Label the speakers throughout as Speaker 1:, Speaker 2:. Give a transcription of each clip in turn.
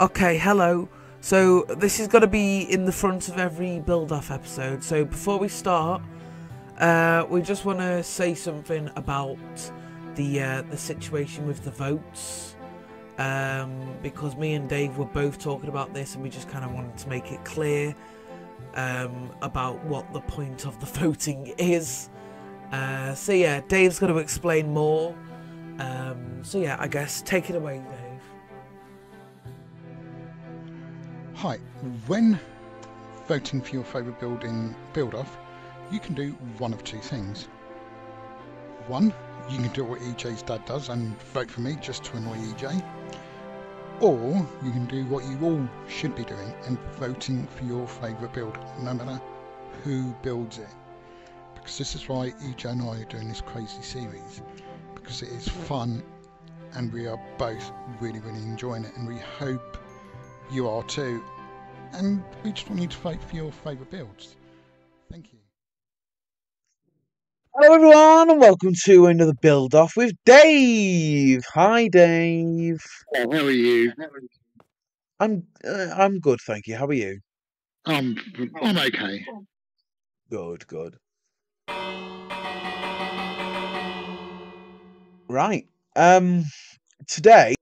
Speaker 1: Okay, hello. So this is going to be in the front of every build-off episode. So before we start, uh, we just want to say something about the uh, the situation with the votes, um, because me and Dave were both talking about this, and we just kind of wanted to make it clear um, about what the point of the voting is. Uh, so yeah, Dave's going to explain more. Um, so yeah, I guess take it away, Dave.
Speaker 2: Hi, when voting for your favourite building Build Off, you can do one of two things. One, you can do what EJ's dad does and vote for me just to annoy EJ. Or you can do what you all should be doing and voting for your favourite build, no matter who builds it. Because this is why EJ and I are doing this crazy series. Because it is fun and we are both really, really enjoying it and we hope you are too. And we just want you to vote for your favourite builds. Thank you.
Speaker 3: Hello, everyone, and welcome to another build off with Dave. Hi, Dave.
Speaker 4: Oh, how are you?
Speaker 3: I'm uh, I'm good, thank you. How are you?
Speaker 4: I'm I'm okay.
Speaker 3: Good, good. Right. Um, today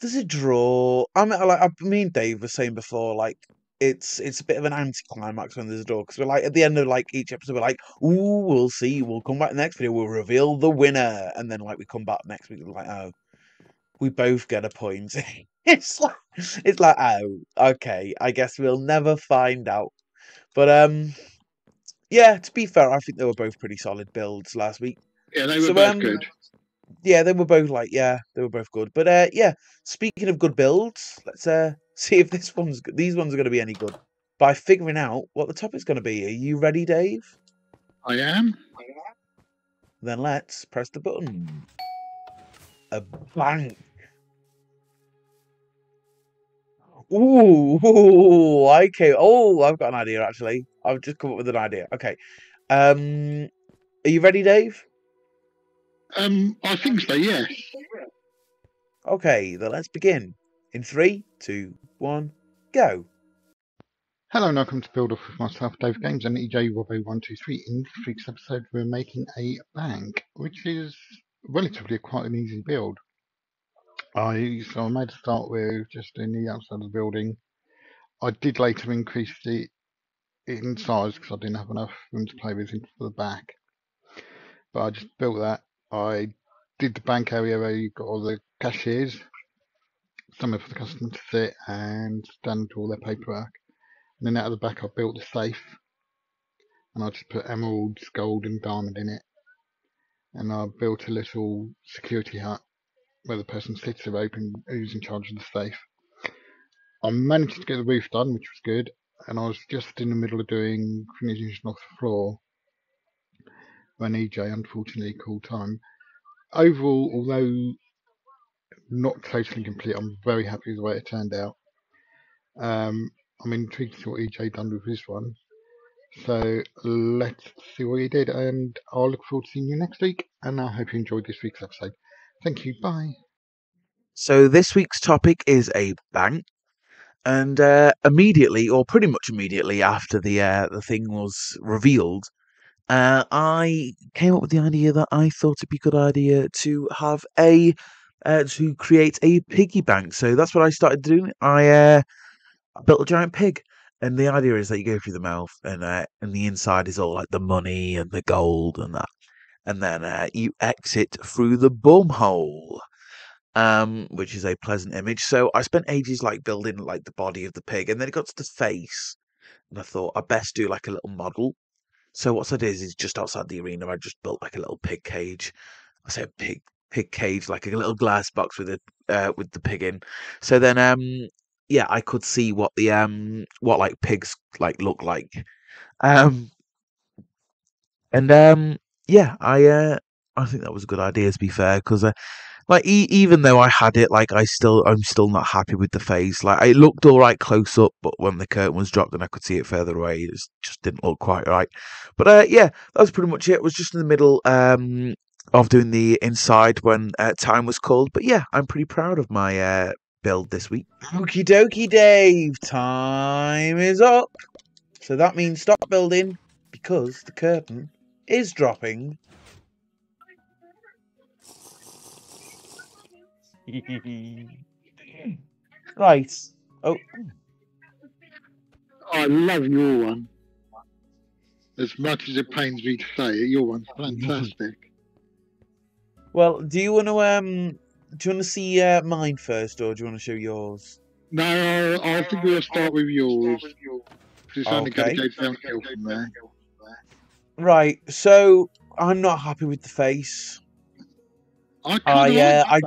Speaker 3: there's a draw. I mean, like I me and Dave were saying before, like it's it's a bit of an anticlimax when there's a draw because we're like at the end of like each episode we're like, ooh, we'll see. We'll come back next video. We'll reveal the winner, and then like we come back next week we're like, oh, we both get a point. it's like it's like oh, okay. I guess we'll never find out. But um, yeah. To be fair, I think they were both pretty solid builds last week.
Speaker 4: Yeah, they were
Speaker 3: So,
Speaker 4: both
Speaker 3: um,
Speaker 4: good.
Speaker 3: Yeah, they were both like yeah, they were both good. But uh, yeah. Speaking of good builds, let's uh see if this one's. These ones are going to be any good by figuring out what the topic's going to be. Are you ready, Dave?
Speaker 4: I am.
Speaker 3: Then let's press the button. A bank. Ooh, ooh, okay. Oh, I've got an idea actually. I've just come up with an idea. Okay. Um are you ready, Dave?
Speaker 4: Um, I think so. Yes.
Speaker 3: Okay, then let's begin. In three, two, one, go.
Speaker 2: Hello and welcome to Build Off with myself, Dave Games, and EJ Robo123. In this week's episode, we're making a bank, which is relatively quite an easy build. I so I made a start with just in the outside of the building. I did later increase it in size because I didn't have enough room to play with in for the back. But I just built that. I did the bank area where you've got all the cashiers, somewhere for the customer to sit and stand to all their paperwork. And then out of the back, I built the safe, and I just put emeralds, gold, and diamond in it. And I built a little security hut where the person sits or open who's in charge of the safe. I managed to get the roof done, which was good, and I was just in the middle of doing finishing off the floor when EJ unfortunately called time. Overall, although not totally complete, I'm very happy with the way it turned out. Um, I'm intrigued to see what EJ done with this one. So let's see what he did, and I'll look forward to seeing you next week. And I hope you enjoyed this week's episode. Thank you. Bye.
Speaker 3: So this week's topic is a bank, and uh, immediately, or pretty much immediately after the uh, the thing was revealed, uh, I came up with the idea that I thought it'd be a good idea to have a uh, to create a piggy bank. So that's what I started doing. I uh, built a giant pig. And the idea is that you go through the mouth, and uh, and the inside is all like the money and the gold and that, and then uh, you exit through the bum hole um, which is a pleasant image. So I spent ages like building like the body of the pig, and then it got to the face, and I thought I best do like a little model. So what I did is just outside the arena, I just built like a little pig cage. I say pig pig cage, like a little glass box with a uh, with the pig in. So then, um, yeah, I could see what the um what like pigs like look like, um, and um, yeah, I uh I think that was a good idea to be fair because uh, like e- even though I had it, like I still I'm still not happy with the face. Like it looked all right close up, but when the curtain was dropped and I could see it further away, it just- didn't look quite right. But uh, yeah, that was pretty much it. It was just in the middle um, of doing the inside when uh, time was called. But yeah, I'm pretty proud of my uh, build this week. Okie dokie, Dave. Time is up. So that means stop building because the curtain is dropping. right. Oh,
Speaker 4: I love your one. As much as it pains me to say it, your one's fantastic.
Speaker 3: well, do you want to um do you want to see uh, mine first or do you want to show yours?
Speaker 4: no, I think we'll start with yours. It's only going
Speaker 3: Okay.
Speaker 4: to go downhill from there.
Speaker 3: Right. So I'm not happy with the face.
Speaker 4: I
Speaker 3: I uh, I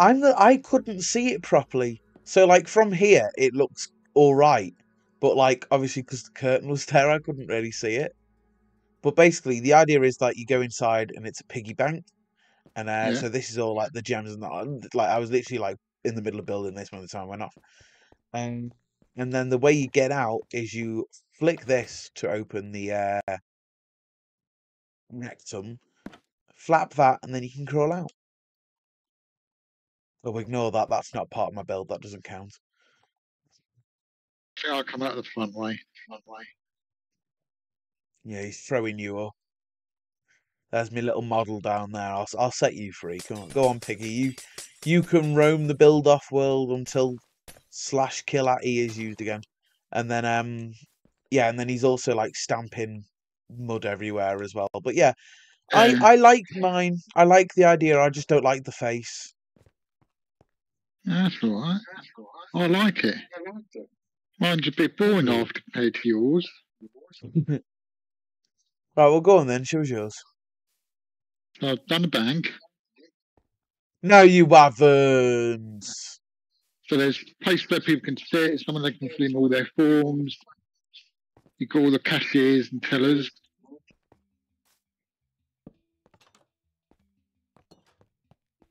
Speaker 3: I'm the, I couldn't see it properly. So like from here it looks all right, but like obviously because the curtain was there, I couldn't really see it. But basically, the idea is that you go inside and it's a piggy bank, and uh,
Speaker 4: Yeah.
Speaker 3: so this is all like the gems and that. Like I was literally like in the middle of building this when the time went off, and and then the way you get out is you flick this to open the uh, rectum, flap that, and then you can crawl out. Oh, ignore that. That's not part of my build. That doesn't count.
Speaker 4: it. I'll come out of the front way. Front way.
Speaker 3: Yeah, he's throwing you up. There's my little model down there. I'll, I'll set you free. Come on, go on, Piggy. You you can roam the build off world until slash kill at E is used again, and then um yeah, and then he's also like stamping mud everywhere as well. But yeah, I I like mine. I like the idea. I just don't like the face.
Speaker 4: That's all right. I like it. Mine's a bit boring off compared to yours.
Speaker 3: Right, well, go on then. Show us yours.
Speaker 4: So I've done a bank.
Speaker 3: No, you haven't.
Speaker 4: So there's a place where people can sit, someone they can fill in all their forms. You've got all the cashiers and tellers.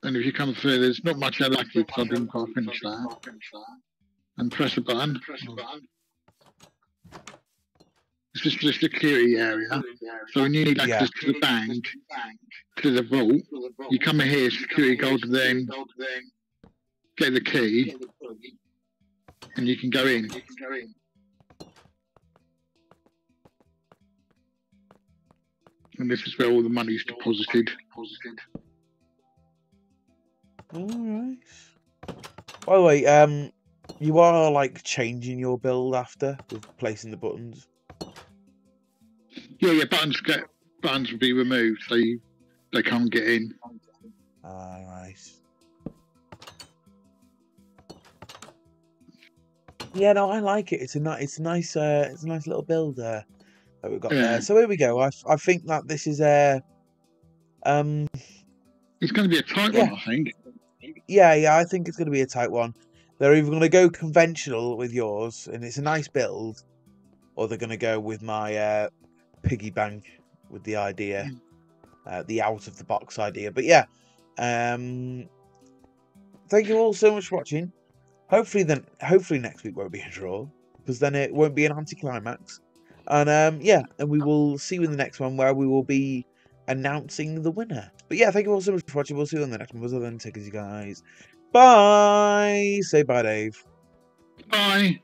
Speaker 4: And if you come through, there's not much else lucky because I didn't quite finish that. And press a button. This is the security area. So when you need
Speaker 3: Yeah.
Speaker 4: access to the bank, to the vault, you come in here, security gold, then get the key, and you can go in. And this is where all the money's deposited.
Speaker 3: Alright. By the way, um, you are like changing your build after with placing the buttons.
Speaker 4: Yeah, yeah, buttons get buttons will be removed, so you, they can't get in.
Speaker 3: Alright. Yeah, no, I like it. It's a nice, it's a nice, uh, it's a nice little build uh, that we've got
Speaker 4: Yeah.
Speaker 3: there. So here we go. I, I think that this is uh, um,
Speaker 4: It's going to be a tight
Speaker 3: Yeah.
Speaker 4: one, I think.
Speaker 3: Yeah, yeah. I think it's going to be a tight one. They're either going to go conventional with yours, and it's a nice build, or they're going to go with my uh, piggy bank with the idea, uh, the out of the box idea. But yeah, um, thank you all so much for watching. Hopefully, then, hopefully next week won't be a draw because then it won't be an anticlimax. And um, yeah, and we will see you in the next one where we will be announcing the winner. But yeah, thank you all so much for watching. We'll see you in the next one. Other than take us, you guys. Bye. Say bye, Dave.
Speaker 4: Bye.